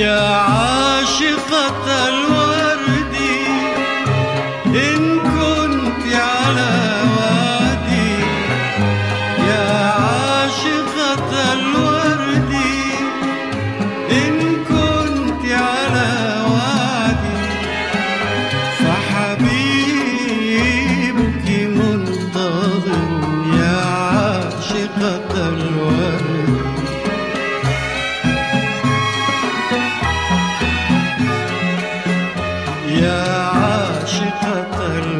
يا عاشقة الورد إن كنت على وادي. فحبيبك منتظر يا عاشقة الورد. कर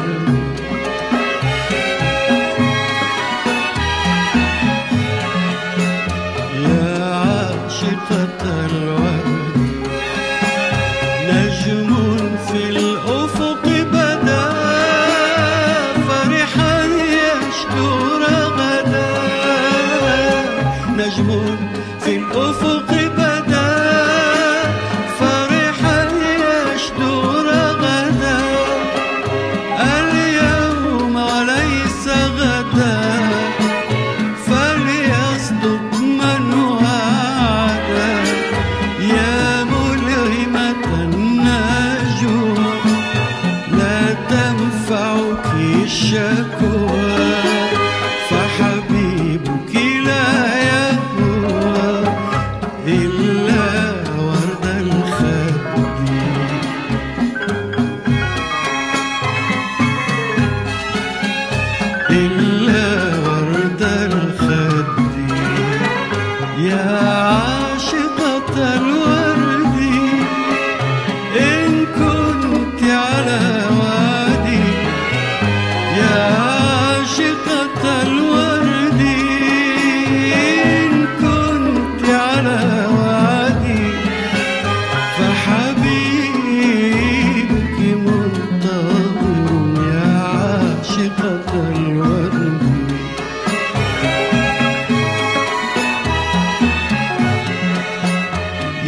je cours.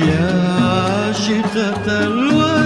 يا عاشقة الوالد